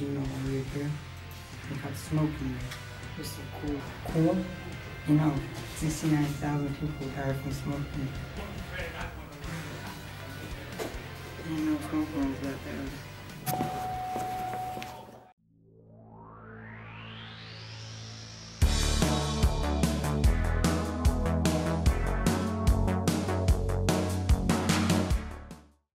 you know, we're here. We in smoking. It's so cool. Cool? You know, 69,000 people died from smoking. I didn't know that.